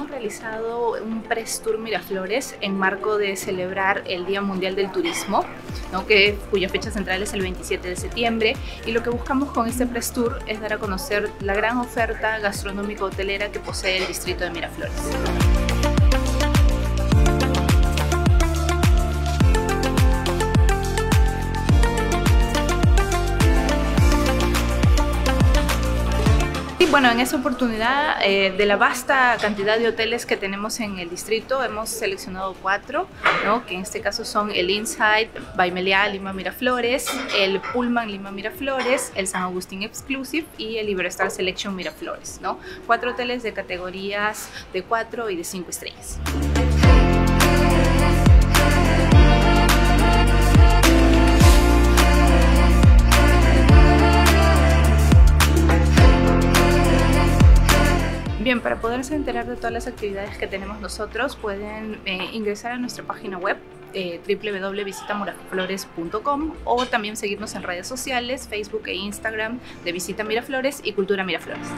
organizado un Press Tour Miraflores en marco de celebrar el Día Mundial del Turismo, ¿no? que, cuya fecha central es el 27 de septiembre. Y lo que buscamos con este Press Tour es dar a conocer la gran oferta gastronómica hotelera que posee el distrito de Miraflores. Bueno, en esa oportunidad, eh, de la vasta cantidad de hoteles que tenemos en el distrito, hemos seleccionado cuatro, ¿no? que en este caso son el Inside by Meliá Lima Miraflores, el Pullman Lima Miraflores, el San Agustín Exclusive y el Iberostar Selection Miraflores. ¿no? Cuatro hoteles de categorías de cuatro y de cinco estrellas. Bien, para poderse enterar de todas las actividades que tenemos nosotros, pueden eh, ingresar a nuestra página web eh, o también seguirnos en redes sociales, Facebook e Instagram de Visita Miraflores y Cultura Miraflores.